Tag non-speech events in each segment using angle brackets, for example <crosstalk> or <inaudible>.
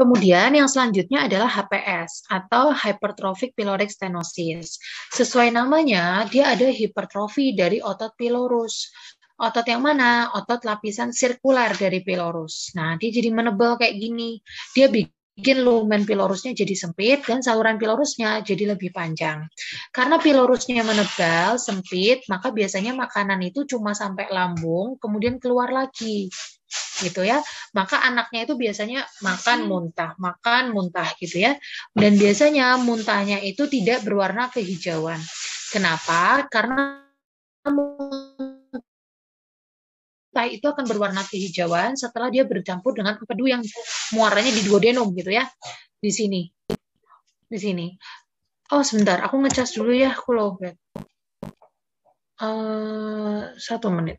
Kemudian yang selanjutnya adalah HPS atau hypertrophic pyloric stenosis. Sesuai namanya, dia ada hipertrofi dari otot pilorus. Otot yang mana? Otot lapisan sirkular dari pilorus. Nah, dia jadi menebal kayak gini. Dia bikin lumen pilorusnya jadi sempit dan saluran pilorusnya jadi lebih panjang. Karena pilorusnya menebal, sempit, maka biasanya makanan itu cuma sampai lambung, kemudian keluar lagi gitu ya. Maka anaknya itu biasanya makan muntah, makan muntah gitu ya. Dan biasanya muntahnya itu tidak berwarna kehijauan. Kenapa? Karena muntah itu akan berwarna kehijauan setelah dia bercampur dengan empedu yang muaranya di duodenum gitu ya. Di sini. Di sini. Oh, sebentar, aku ngecas dulu ya, aku low Uh, satu menit.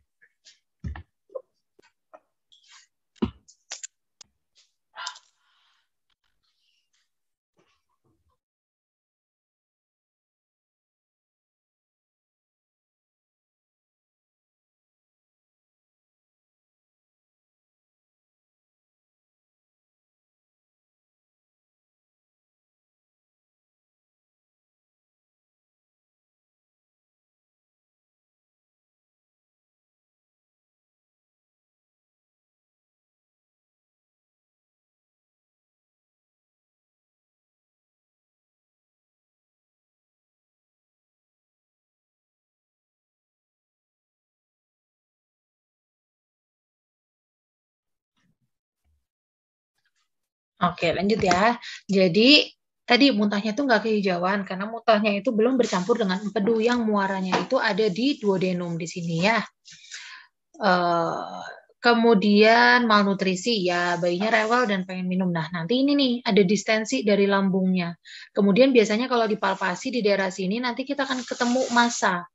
Oke, lanjut ya. Jadi tadi muntahnya itu nggak kehijauan karena muntahnya itu belum bercampur dengan empedu yang muaranya itu ada di duodenum di sini ya. Uh, kemudian malnutrisi ya bayinya rewel dan pengen minum. Nah nanti ini nih ada distensi dari lambungnya. Kemudian biasanya kalau dipalpasi di daerah sini nanti kita akan ketemu masa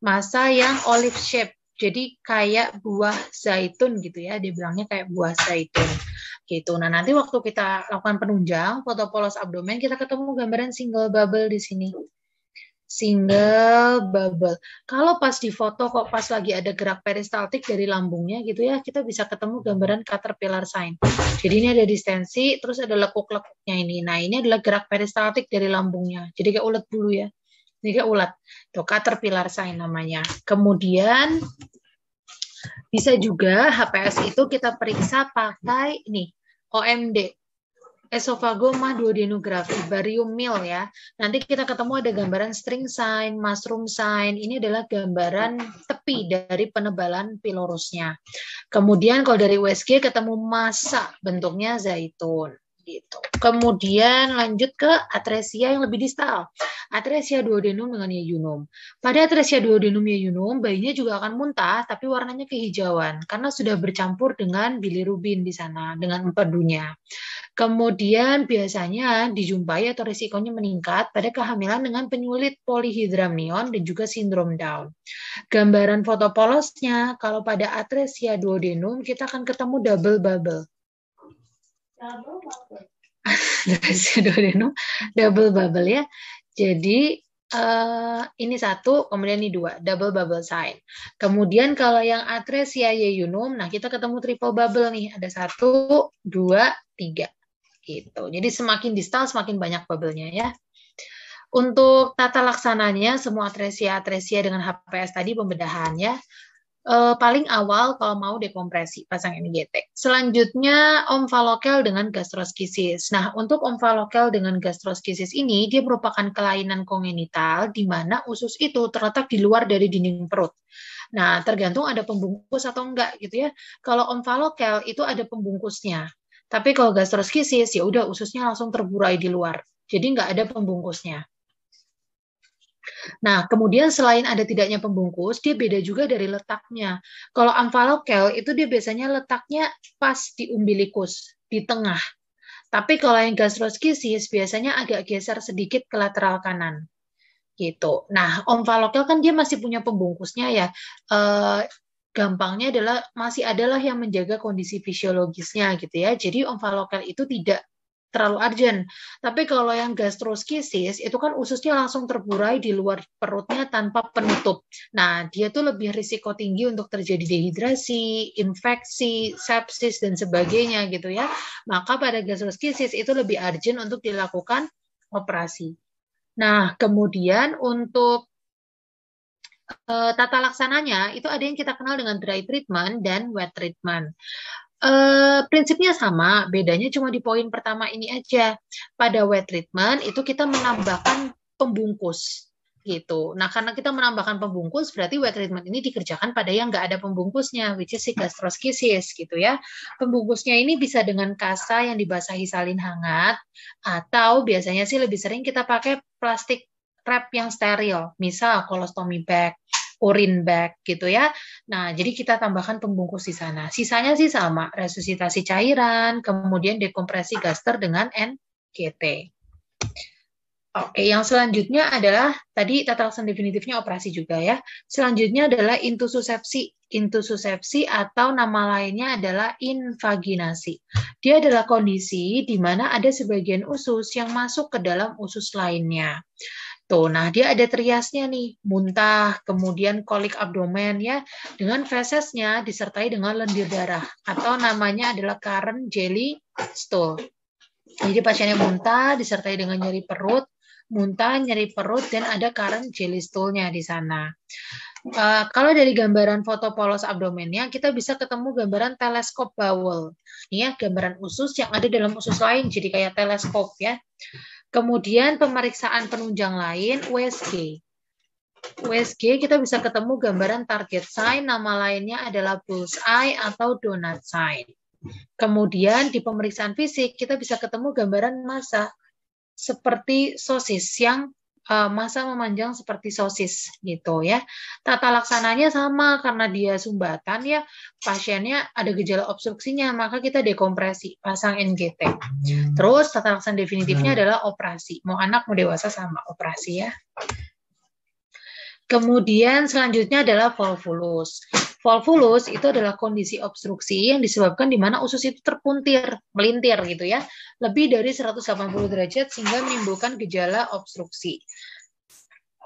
masa yang olive shape. Jadi kayak buah zaitun gitu ya, dia bilangnya kayak buah zaitun gitu. Nah, nanti waktu kita lakukan penunjang foto polos abdomen kita ketemu gambaran single bubble di sini. Single bubble. Kalau pas di foto kok pas lagi ada gerak peristaltik dari lambungnya gitu ya, kita bisa ketemu gambaran caterpillar sign. Jadi ini ada distensi, terus ada lekuk-lekuknya ini. Nah, ini adalah gerak peristaltik dari lambungnya. Jadi kayak ulat bulu ya. Ini kayak ulat. Tuh caterpillar sign namanya. Kemudian bisa juga HPS itu kita periksa pakai ini OMD esophageal duodenografi barium mil ya. Nanti kita ketemu ada gambaran string sign, mushroom sign. Ini adalah gambaran tepi dari penebalan pilorusnya. Kemudian kalau dari USG ketemu masa bentuknya zaitun gitu. Kemudian lanjut ke atresia yang lebih distal. Atresia duodenum dengan yeyunum. Pada atresia duodenum yeyunum, bayinya juga akan muntah, tapi warnanya kehijauan karena sudah bercampur dengan bilirubin di sana, dengan empedunya. Kemudian biasanya dijumpai atau risikonya meningkat pada kehamilan dengan penyulit polihidramnion dan juga sindrom Down. Gambaran foto polosnya, kalau pada atresia duodenum kita akan ketemu double bubble double <laughs> double bubble ya. Jadi uh, ini satu, kemudian ini dua, double bubble sign. Kemudian kalau yang atresia yeyunum, nah kita ketemu triple bubble nih, ada satu, dua, tiga, gitu. Jadi semakin distal semakin banyak bubble-nya ya. Untuk tata laksananya, semua atresia-atresia dengan HPS tadi pembedahannya, uh, paling awal kalau mau dekompresi pasang NGT. Selanjutnya omfalokel dengan gastroskisis. Nah, untuk omfalokel dengan gastroskisis ini dia merupakan kelainan kongenital di mana usus itu terletak di luar dari dinding perut. Nah, tergantung ada pembungkus atau enggak gitu ya. Kalau omfalokel itu ada pembungkusnya. Tapi kalau gastroskisis ya udah ususnya langsung terburai di luar. Jadi nggak ada pembungkusnya. Nah, kemudian selain ada tidaknya pembungkus, dia beda juga dari letaknya. Kalau amfalokel itu dia biasanya letaknya pas di umbilikus, di tengah. Tapi kalau yang gastroskisis biasanya agak geser sedikit ke lateral kanan. Gitu. Nah, omfalokel kan dia masih punya pembungkusnya ya. E, gampangnya adalah masih adalah yang menjaga kondisi fisiologisnya gitu ya. Jadi omfalokel itu tidak terlalu urgent. Tapi kalau yang gastroskisis itu kan ususnya langsung terburai di luar perutnya tanpa penutup. Nah, dia tuh lebih risiko tinggi untuk terjadi dehidrasi, infeksi, sepsis dan sebagainya gitu ya. Maka pada gastroskisis itu lebih urgent untuk dilakukan operasi. Nah, kemudian untuk uh, tata laksananya itu ada yang kita kenal dengan dry treatment dan wet treatment. Uh, prinsipnya sama, bedanya cuma di poin pertama ini aja. Pada wet treatment itu kita menambahkan pembungkus gitu. Nah, karena kita menambahkan pembungkus, berarti wet treatment ini dikerjakan pada yang nggak ada pembungkusnya, which is si gastroskisis gitu ya. Pembungkusnya ini bisa dengan kasa yang dibasahi salin hangat, atau biasanya sih lebih sering kita pakai plastik wrap yang steril, misal colostomy bag urin bag gitu ya. Nah, jadi kita tambahkan pembungkus di sana. Sisanya sih sama, resusitasi cairan, kemudian dekompresi gaster dengan NGT. Oke, yang selanjutnya adalah tadi tata laksana definitifnya operasi juga ya. Selanjutnya adalah intussusepsi. Intussusepsi atau nama lainnya adalah invaginasi. Dia adalah kondisi di mana ada sebagian usus yang masuk ke dalam usus lainnya. Tuh, nah dia ada triasnya nih, muntah, kemudian kolik abdomen ya, dengan fesesnya disertai dengan lendir darah atau namanya adalah current jelly stool. Jadi pasiennya muntah disertai dengan nyeri perut, muntah, nyeri perut, dan ada current jelly stoolnya di sana. Uh, kalau dari gambaran foto polos abdomennya, kita bisa ketemu gambaran teleskop bowel. Ini ya, gambaran usus yang ada dalam usus lain, jadi kayak teleskop ya. Kemudian pemeriksaan penunjang lain USG. USG kita bisa ketemu gambaran target sign, nama lainnya adalah bullseye atau donut sign. Kemudian di pemeriksaan fisik kita bisa ketemu gambaran massa seperti sosis yang uh, masa memanjang seperti sosis gitu ya. Tata laksananya sama karena dia sumbatan ya, pasiennya ada gejala obstruksinya, maka kita dekompresi, pasang NGT. Terus tata laksana definitifnya hmm. adalah operasi. Mau anak mau dewasa sama operasi ya. Kemudian selanjutnya adalah volvulus. Volvulus itu adalah kondisi obstruksi yang disebabkan di mana usus itu terpuntir, melintir gitu ya, lebih dari 180 derajat sehingga menimbulkan gejala obstruksi.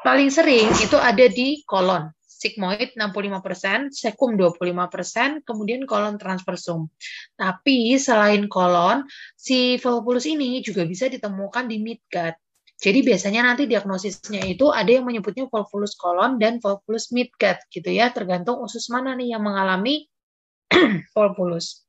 Paling sering itu ada di kolon, sigmoid 65%, sekum 25%, kemudian kolon transversum. Tapi selain kolon, si volvulus ini juga bisa ditemukan di midgut. Jadi biasanya nanti diagnosisnya itu ada yang menyebutnya volvulus kolon dan volvulus midgut gitu ya, tergantung usus mana nih yang mengalami <clears throat> volvulus.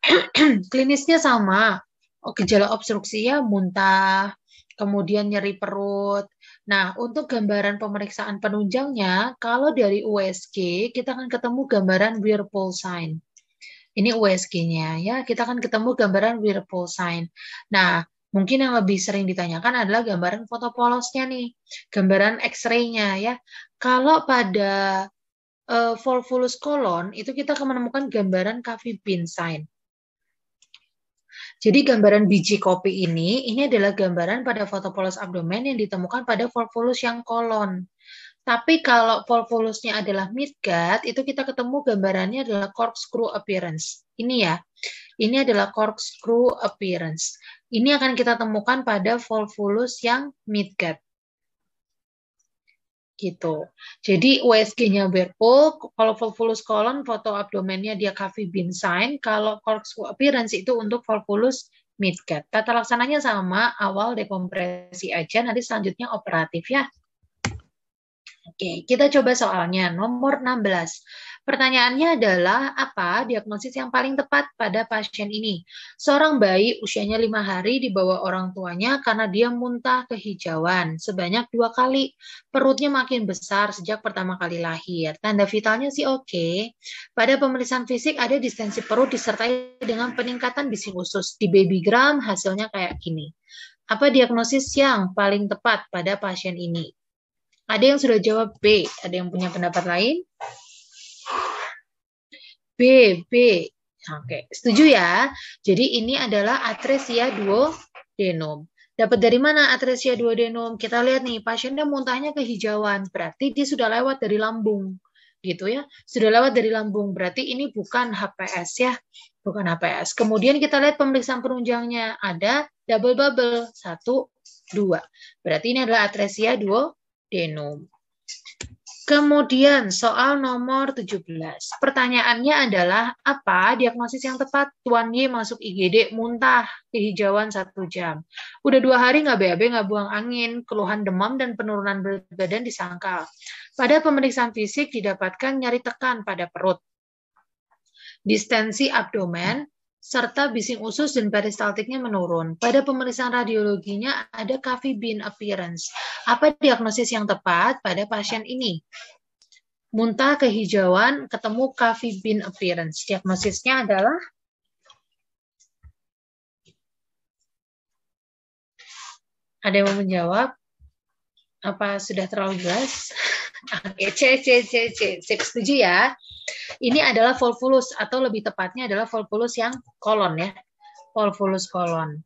<clears throat> Klinisnya sama, oh, gejala obstruksi ya muntah, kemudian nyeri perut. Nah, untuk gambaran pemeriksaan penunjangnya, kalau dari USG kita akan ketemu gambaran Whirlpool sign. Ini USG-nya ya, kita akan ketemu gambaran Whirlpool sign. Nah, Mungkin yang lebih sering ditanyakan adalah gambaran foto polosnya nih, gambaran X-ray-nya ya. Kalau pada uh, volvulus kolon itu kita akan menemukan gambaran Cavie Bean sign. Jadi gambaran biji kopi ini, ini adalah gambaran pada foto polos abdomen yang ditemukan pada volvulus yang kolon. Tapi kalau volvulusnya adalah midgut, itu kita ketemu gambarannya adalah corkscrew appearance. Ini ya, ini adalah corkscrew appearance. Ini akan kita temukan pada volvulus yang midgut. Gitu. Jadi USG-nya Whirlpool, kalau volvulus colon, foto abdomennya dia Cavie Bean sign, kalau corkscrew appearance itu untuk volvulus midgut. Tata laksananya sama, awal dekompresi aja, nanti selanjutnya operatif ya. Oke, kita coba soalnya nomor 16. Pertanyaannya adalah apa diagnosis yang paling tepat pada pasien ini? Seorang bayi usianya lima hari dibawa orang tuanya karena dia muntah kehijauan sebanyak dua kali. Perutnya makin besar sejak pertama kali lahir. Tanda vitalnya sih oke. Pada pemeriksaan fisik ada distensi perut disertai dengan peningkatan bisi usus. Di babygram hasilnya kayak gini. Apa diagnosis yang paling tepat pada pasien ini? Ada yang sudah jawab B, ada yang punya pendapat lain? B, B. Oke, setuju ya. Jadi ini adalah atresia duodenum. Dapat dari mana atresia duodenum? Kita lihat nih, pasiennya muntahnya kehijauan, berarti dia sudah lewat dari lambung. gitu ya. Sudah lewat dari lambung, berarti ini bukan HPS ya, bukan HPS. Kemudian kita lihat pemeriksaan penunjangnya, ada double bubble, satu, dua. Berarti ini adalah atresia duodenum. Kemudian soal nomor 17. Pertanyaannya adalah apa diagnosis yang tepat? Tuan Y masuk IGD muntah, kehijauan satu jam. Udah dua hari nggak BAB, nggak buang angin, keluhan demam dan penurunan berat badan disangkal. Pada pemeriksaan fisik didapatkan nyari tekan pada perut. Distensi abdomen, serta bising usus dan peristaltiknya menurun. Pada pemeriksaan radiologinya ada coffee bean appearance. Apa diagnosis yang tepat pada pasien ini? Muntah kehijauan ketemu coffee bean appearance. Diagnosisnya adalah Ada yang mau menjawab? Apa sudah terlalu jelas? C, C, C, C. C, setuju ya. Ini adalah volvulus atau lebih tepatnya adalah volvulus yang kolon ya. Volvulus kolon.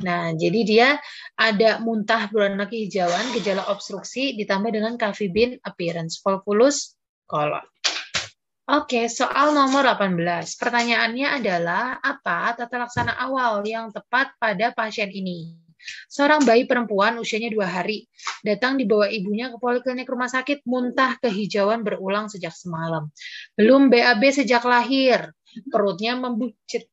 Nah, jadi dia ada muntah berwarna kehijauan, gejala obstruksi ditambah dengan cavibin appearance, volvulus kolon. Oke, soal nomor 18. Pertanyaannya adalah apa tata laksana awal yang tepat pada pasien ini? Seorang bayi perempuan usianya dua hari datang dibawa ibunya ke poliklinik rumah sakit muntah kehijauan berulang sejak semalam. Belum BAB sejak lahir, perutnya membuncit.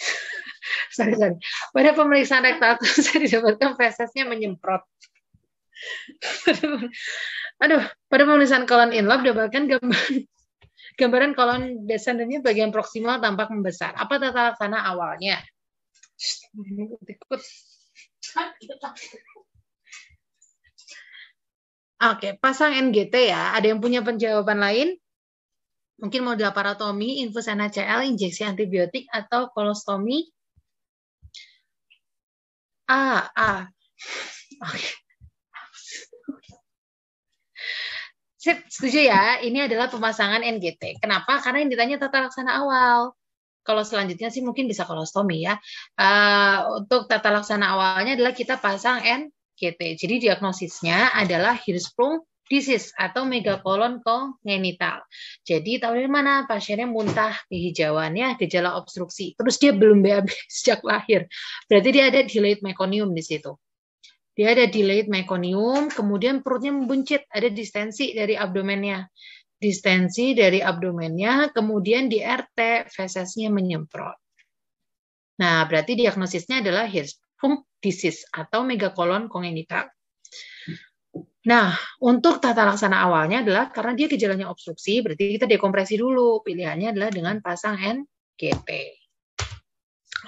<laughs> sorry, sorry. Pada pemeriksaan rektal <laughs> saya didapatkan fesesnya menyemprot. <laughs> Aduh, pada pemeriksaan kolon inlap dapatkan gambaran gambaran kolon descendennya bagian proksimal tampak membesar. Apa tata laksana awalnya? Ikut Oke, pasang NGT ya. Ada yang punya penjawaban lain? Mungkin mau laparotomi, infus NaCl, injeksi antibiotik, atau kolostomi? A, A. Oke. Sip, setuju ya. Ini adalah pemasangan NGT. Kenapa? Karena yang ditanya tata laksana awal. Kalau selanjutnya sih mungkin bisa kolostomi ya. Uh, untuk tata laksana awalnya adalah kita pasang NGT. Jadi diagnosisnya adalah Hirschsprung disease atau megakolon kongenital. Jadi tahu dari mana pasiennya muntah kehijauannya, gejala obstruksi. Terus dia belum BAB <laughs> sejak lahir. Berarti dia ada delayed meconium di situ. Dia ada delayed meconium, kemudian perutnya membuncit, ada distensi dari abdomennya distensi dari abdomennya, kemudian di RT fesesnya menyemprot. Nah, berarti diagnosisnya adalah Hirschsprung disease atau megakolon kongenital. Nah, untuk tata laksana awalnya adalah karena dia gejalanya obstruksi, berarti kita dekompresi dulu. Pilihannya adalah dengan pasang NGP.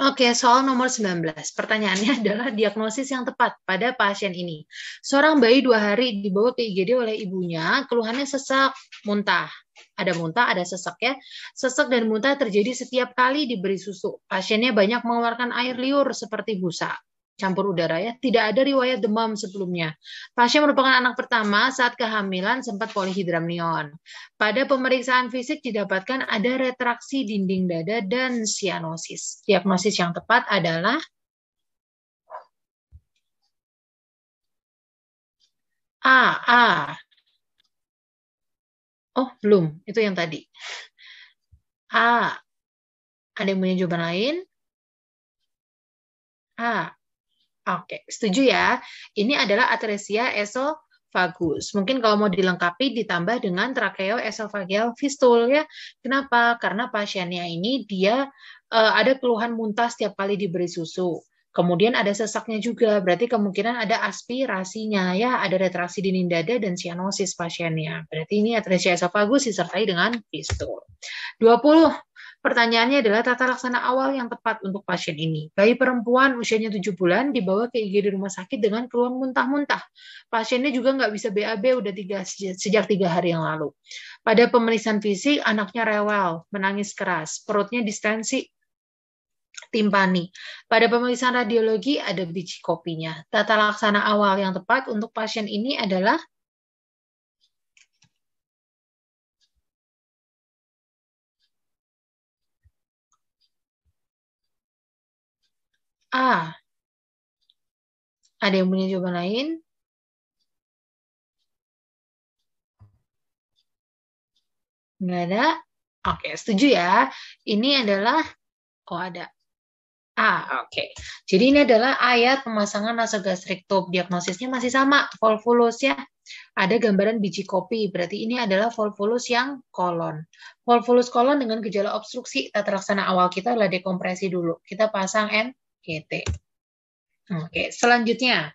Oke, soal nomor 19. Pertanyaannya <laughs> adalah diagnosis yang tepat pada pasien ini. Seorang bayi dua hari dibawa ke IGD oleh ibunya, keluhannya sesak, muntah. Ada muntah, ada sesak ya. Sesak dan muntah terjadi setiap kali diberi susu. Pasiennya banyak mengeluarkan air liur seperti busa campur udara ya. Tidak ada riwayat demam sebelumnya. Pasien merupakan anak pertama saat kehamilan sempat polihidramnion. Pada pemeriksaan fisik didapatkan ada retraksi dinding dada dan sianosis. Diagnosis yang tepat adalah A, A. Oh, belum. Itu yang tadi. A. Ada yang punya jawaban lain? A. Oke, setuju ya. Ini adalah atresia esophagus. Mungkin kalau mau dilengkapi ditambah dengan tracheoesophageal fistule ya. Kenapa? Karena pasiennya ini dia uh, ada keluhan muntah setiap kali diberi susu. Kemudian ada sesaknya juga, berarti kemungkinan ada aspirasinya ya, ada retraksi dinding dada dan sianosis pasiennya. Berarti ini atresia esophagus disertai dengan fistule. 20 Pertanyaannya adalah tata laksana awal yang tepat untuk pasien ini. Bayi perempuan usianya 7 bulan dibawa ke IGD rumah sakit dengan keluhan muntah-muntah. Pasiennya juga nggak bisa BAB udah tiga, sejak tiga hari yang lalu. Pada pemeriksaan fisik, anaknya rewel, menangis keras, perutnya distensi, timpani. Pada pemeriksaan radiologi ada biji kopinya. Tata laksana awal yang tepat untuk pasien ini adalah A. Ada yang punya jawaban lain? Nggak ada? Oke, setuju ya. Ini adalah, oh ada. Ah, oke. Jadi ini adalah ayat pemasangan nasogastrik tube. Diagnosisnya masih sama, volvulus ya. Ada gambaran biji kopi, berarti ini adalah volvulus yang kolon. Volvulus kolon dengan gejala obstruksi, tata laksana awal kita adalah dekompresi dulu. Kita pasang NGT. Oke, selanjutnya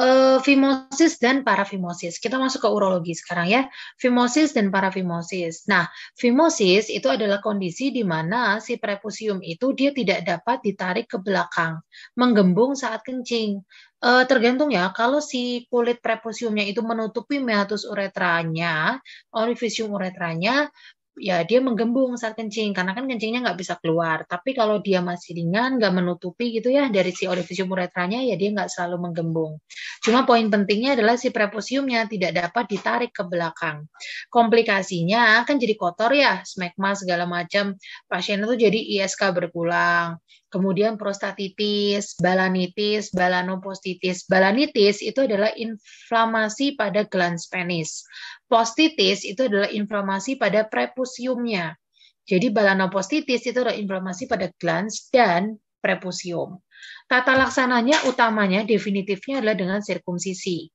uh, fimosis dan parafimosis. Kita masuk ke urologi sekarang ya. Fimosis dan parafimosis. Nah, fimosis itu adalah kondisi di mana si prepusium itu dia tidak dapat ditarik ke belakang, menggembung saat kencing. Uh, tergantung ya, kalau si kulit prepusiumnya itu menutupi meatus uretranya, orifisium uretranya, ya dia menggembung saat kencing karena kan kencingnya nggak bisa keluar. Tapi kalau dia masih ringan, nggak menutupi gitu ya dari si orifisium uretranya, ya dia nggak selalu menggembung. Cuma poin pentingnya adalah si prepusiumnya tidak dapat ditarik ke belakang. Komplikasinya kan jadi kotor ya, smegma segala macam. Pasien itu jadi ISK berpulang kemudian prostatitis, balanitis, balanopostitis. Balanitis itu adalah inflamasi pada glans penis. Postitis itu adalah inflamasi pada prepusiumnya. Jadi balanopostitis itu adalah inflamasi pada glans dan prepusium. Tata laksananya utamanya definitifnya adalah dengan sirkumsisi.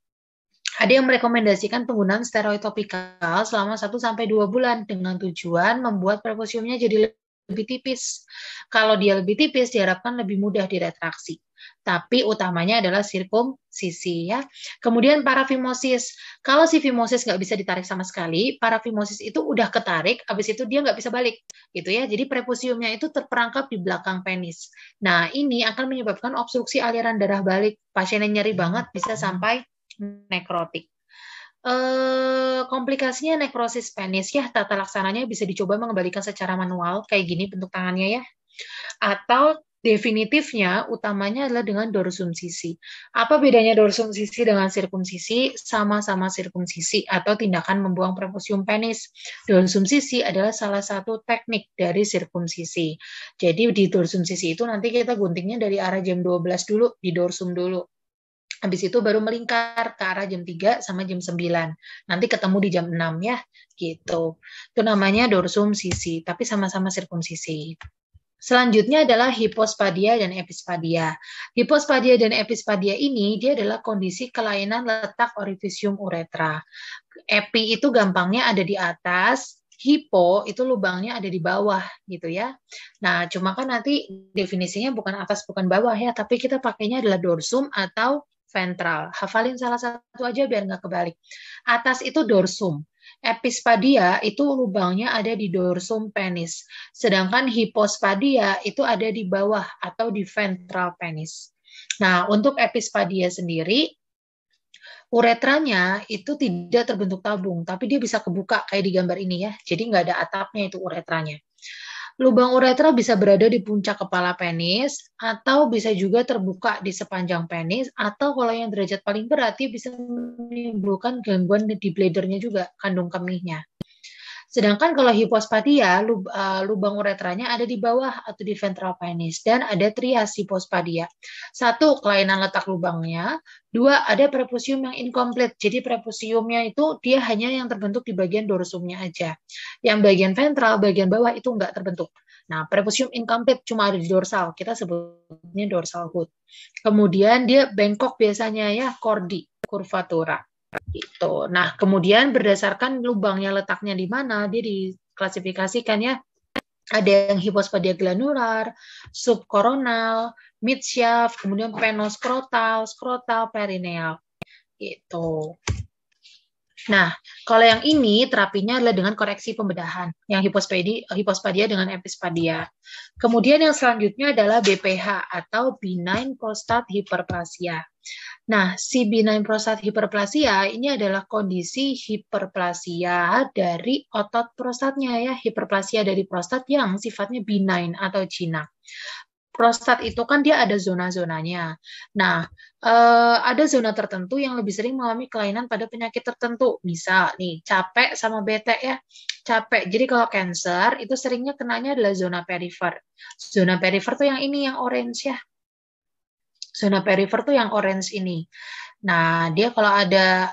Ada yang merekomendasikan penggunaan steroid topikal selama 1 sampai 2 bulan dengan tujuan membuat prepusiumnya jadi lebih tipis. Kalau dia lebih tipis, diharapkan lebih mudah diretraksi. Tapi utamanya adalah sirkumsisi ya. Kemudian parafimosis. Kalau si fimosis nggak bisa ditarik sama sekali, parafimosis itu udah ketarik, habis itu dia nggak bisa balik, gitu ya. Jadi prepusiumnya itu terperangkap di belakang penis. Nah ini akan menyebabkan obstruksi aliran darah balik. Pasien yang nyeri banget bisa sampai nekrotik. Eh, komplikasinya nekrosis penis ya tata laksananya bisa dicoba mengembalikan secara manual kayak gini bentuk tangannya ya atau definitifnya utamanya adalah dengan dorsum sisi. Apa bedanya dorsum sisi dengan sirkumsisi? Sama-sama sirkumsisi atau tindakan membuang prepusium penis. Dorsum sisi adalah salah satu teknik dari sirkumsisi. Jadi di dorsum sisi itu nanti kita guntingnya dari arah jam 12 dulu, di dorsum dulu. Habis itu baru melingkar ke arah jam 3 sama jam 9. Nanti ketemu di jam 6 ya, gitu. Itu namanya dorsum sisi, tapi sama-sama sirkumsisi. Selanjutnya adalah hipospadia dan epispadia. Hipospadia dan epispadia ini dia adalah kondisi kelainan letak orifisium uretra. Epi itu gampangnya ada di atas, hipo itu lubangnya ada di bawah gitu ya. Nah, cuma kan nanti definisinya bukan atas bukan bawah ya, tapi kita pakainya adalah dorsum atau ventral. Hafalin salah satu aja biar nggak kebalik. Atas itu dorsum. Epispadia itu lubangnya ada di dorsum penis. Sedangkan hipospadia itu ada di bawah atau di ventral penis. Nah, untuk epispadia sendiri, uretranya itu tidak terbentuk tabung, tapi dia bisa kebuka kayak di gambar ini ya. Jadi nggak ada atapnya itu uretranya. Lubang uretra bisa berada di puncak kepala penis atau bisa juga terbuka di sepanjang penis atau kalau yang derajat paling berat bisa menimbulkan gangguan di bladernya juga kandung kemihnya. Sedangkan kalau hipospadia, uh, lubang uretranya ada di bawah atau di ventral penis dan ada trias hipospadia. Satu, kelainan letak lubangnya. Dua, ada prepusium yang incomplete. Jadi prepusiumnya itu dia hanya yang terbentuk di bagian dorsumnya aja. Yang bagian ventral, bagian bawah itu enggak terbentuk. Nah, prepusium incomplete cuma ada di dorsal. Kita sebutnya dorsal hood. Kemudian dia bengkok biasanya ya, kordi, kurvatura. Gitu. Nah, kemudian berdasarkan lubangnya letaknya di mana, dia diklasifikasikan ya. Ada yang hipospadia granular, subkoronal, midshaft, kemudian penoskrotal, skrotal, perineal. Gitu. Nah, kalau yang ini terapinya adalah dengan koreksi pembedahan, yang hipospadia, hipospadia dengan epispadia. Kemudian yang selanjutnya adalah BPH atau benign prostate hyperplasia. Nah, si benign prostat hiperplasia ini adalah kondisi hiperplasia dari otot prostatnya ya, hiperplasia dari prostat yang sifatnya benign atau jinak. Prostat itu kan dia ada zona-zonanya. Nah, eh, ada zona tertentu yang lebih sering mengalami kelainan pada penyakit tertentu. Misal nih, capek sama bete ya. Capek. Jadi kalau cancer itu seringnya kenanya adalah zona perifer. Zona perifer tuh yang ini yang orange ya Zona perifer tuh yang orange ini. Nah, dia kalau ada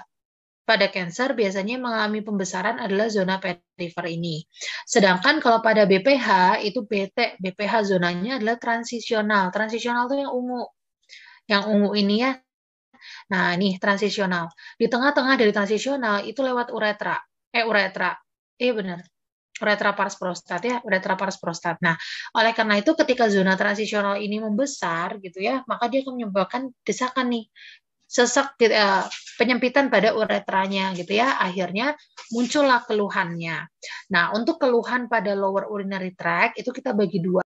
pada cancer biasanya mengalami pembesaran adalah zona perifer ini. Sedangkan kalau pada BPH itu BT, BPH zonanya adalah transisional. Transisional itu yang ungu. Yang ungu ini ya. Nah, ini transisional. Di tengah-tengah dari transisional itu lewat uretra. Eh, uretra. Eh, benar. Uretra pars prostat ya, uretra pars prostat. Nah, oleh karena itu ketika zona transisional ini membesar gitu ya, maka dia akan menyebabkan desakan nih sesak uh, penyempitan pada uretranya gitu ya. Akhirnya muncullah keluhannya. Nah untuk keluhan pada lower urinary tract itu kita bagi dua